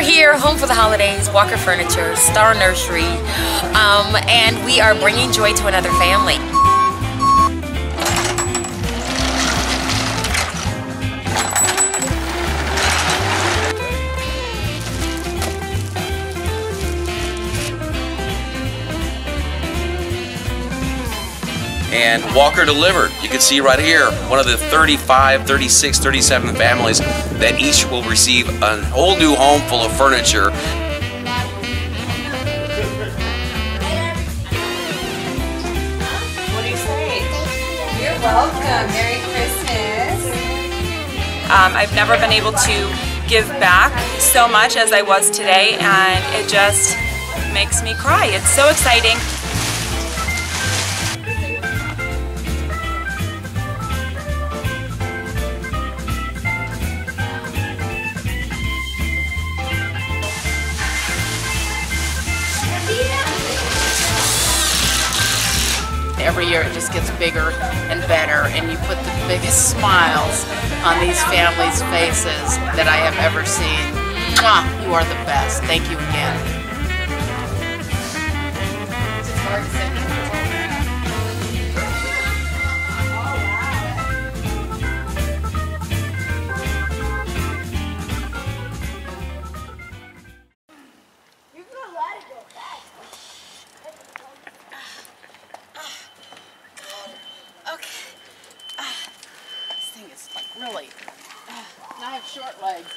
are here, home for the holidays, Walker Furniture, Star Nursery, um, and we are bringing joy to another family. And Walker delivered. You can see right here, one of the 35, 36, 37 families that each will receive a whole new home full of furniture. What do you say? You're welcome. Merry Christmas. Um, I've never been able to give back so much as I was today, and it just makes me cry. It's so exciting. Every year it just gets bigger and better and you put the biggest smiles on these families' faces that I have ever seen. Mwah, you are the best. Thank you again. Really. ah, and I have short legs.